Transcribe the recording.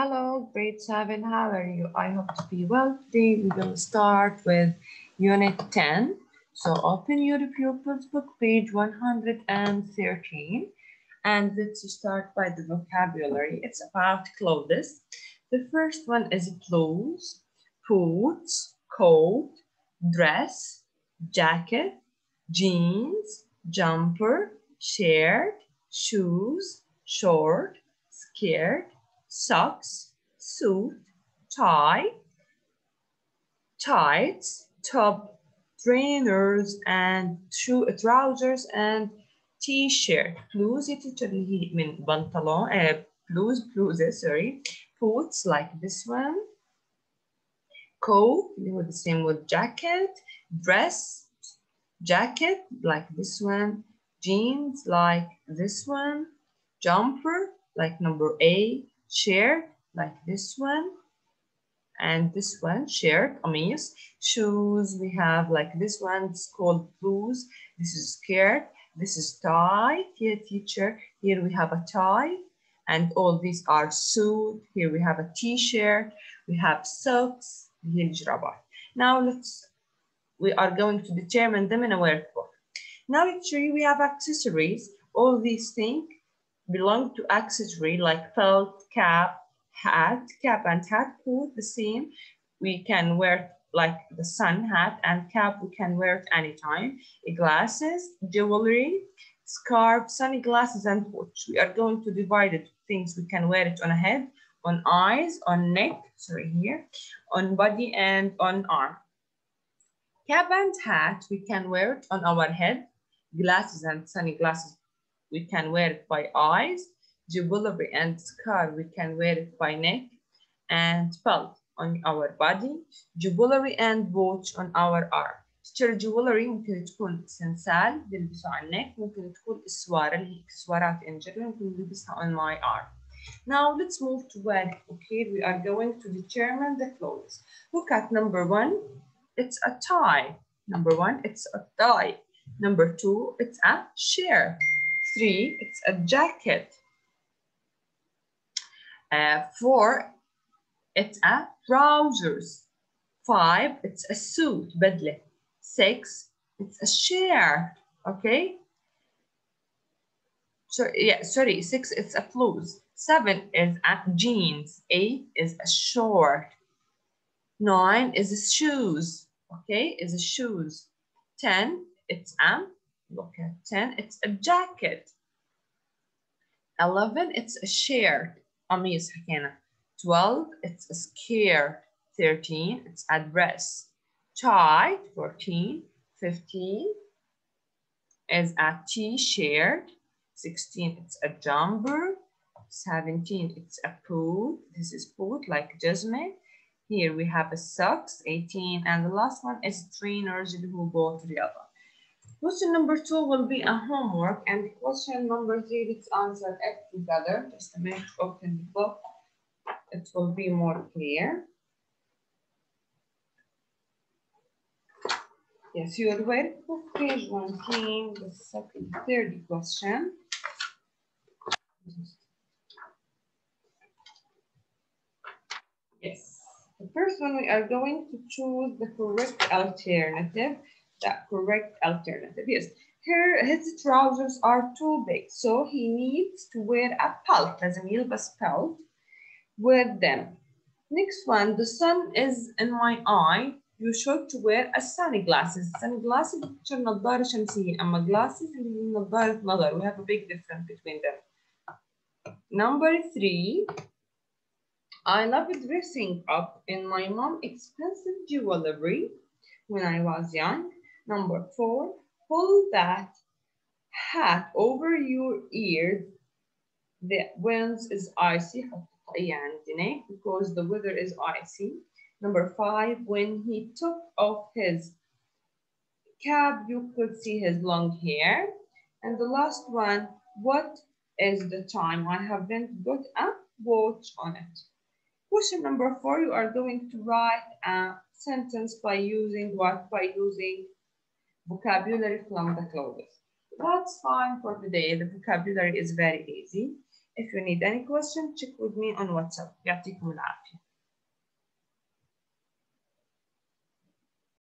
Hello, grade seven, how are you? I hope to be well. Today going to start with unit 10. So open your pupils book, page 113. And let's start by the vocabulary. It's about clothes. The first one is clothes, boots, coat, dress, jacket, jeans, jumper, shirt, shoes, short, skirt, socks, suit, tie, tights, top, trainers and trousers and t-shirt, blues, I mean pantalon, uh, blues, blues, sorry, boots like this one, coat, the same with jacket, dress, jacket like this one, jeans like this one, jumper like number A, Share like this one. And this one Share. I mean, shoes we have like this one it's called blues. This is skirt. This is tie. Here teacher. Here we have a tie. And all these are suit. Here we have a t-shirt. We have socks. Now let's we are going to determine them in a workbook now actually we have accessories. All these things belong to accessory like felt, cap, hat, cap and hat, both the same. We can wear like the sun hat and cap, we can wear it anytime. Glasses, jewelry, scarf, sunglasses and watch. We are going to divide it things we can wear it on a head, on eyes, on neck, sorry here, on body and on arm. Cap and hat, we can wear it on our head. Glasses and sunglasses we can wear it by eyes, jewelry and scarf, we can wear it by neck, and belt on our body, jewelry and watch on our arm. تشتري جوولري ممكن تكون سنسال بنلبسه على النك ممكن تكون اسوار اللي هي اكسسوارات in general ممكن نلبسها on my arm. Now let's move to work. Okay, we are going to determine the clothes. Look at number one. It's a tie. Number one, it's a tie. Number two, it's a shirt. Three, it's a jacket. Uh, four, it's a trousers. Five, it's a suit, بدلة. Six, it's a shirt, okay? So, yeah, sorry, six, it's a blouse. Seven is a jeans. Eight is a short. Nine is a shoes, okay? Is a shoes. Ten, it's a Look at 10, it's a jacket. 11, it's a shirt. قميص حكينا. 12, it's a skirt. 13, it's a dress. Tie, 14. 15 is a t-shirt. 16, it's a jumper. 17, it's a boot. This is boot like jasmine. Here we have a socks, 18, and the last one is trainers who go together. Question number two will be a homework and question number three, let's answer it together. Just a minute, open the book. It will be more clear. Yes, your workbook, page 19, the second, third question. Yes, the first one, we are going to choose the correct alternative the correct alternative. Yes, here his trousers are too big, so he needs to wear a belt. لازم يلبس belt with them. Next one, the sun is in my eye. You should wear a sunglasses. Sunglasses بتشير نظارة شمسية، أما glasses اللي هي نظارة نظر. We have a big difference between them. Number three, I love dressing up in my mom expensive jewelry when I was young. Number four, pull that hat over your ear The wind is icy because the weather is icy. Number five, when he took off his cap, you could see his long hair. And the last one, what is the time? I haven't got a watch on it. Question number four, you are going to write a sentence by using what? By using vocabulary from the clothes. That's fine for today. The vocabulary is very easy. if you need any question check with me on WhatsApp يعطيكم العافية